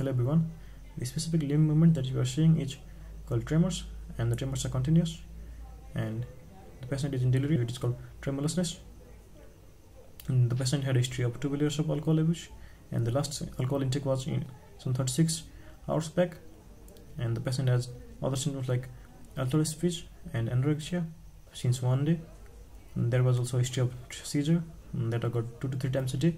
Hello everyone. The specific limb movement that you are seeing is called tremors and the tremors are continuous and the patient is in delirium it is called tremulousness. And the patient had a history of two years of alcohol abuse and the last alcohol intake was in some 36 hours back and the patient has other symptoms like altered speech and anorexia since one day. And there was also a history of seizure that occurred two to three times a day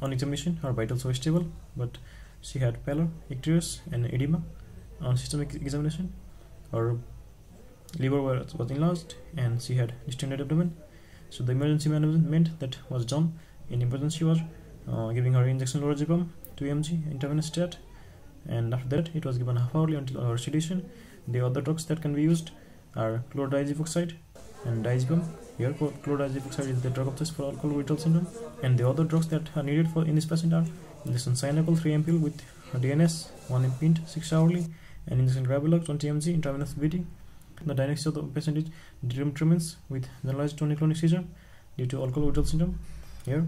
on examination, her vitals were stable, but she had pallor, icterus, and edema. On systemic examination, her liver was, was enlarged and she had distended abdomen. So the emergency management that was done in emergency was uh, giving her injection lorazepam 2 mg intravenous stat and after that it was given half hourly until her sedation. The other drugs that can be used are chlordiazepoxide and diazepam here chlordiazepoxide is the drug of choice for alcohol withdrawal syndrome and the other drugs that are needed for in this patient are injection cyanocol 3 ml with DNS 1 pint 6 hourly and injection Graveloc 20 mg intravenous VT. The diagnosis of the patient is delirium tremens with generalized tonic-clonic seizure due to alcohol withdrawal syndrome. Here,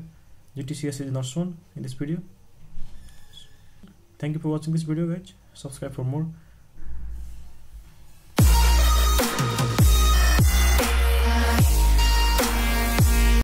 GTCS is not shown in this video. Thank you for watching this video guys. Subscribe for more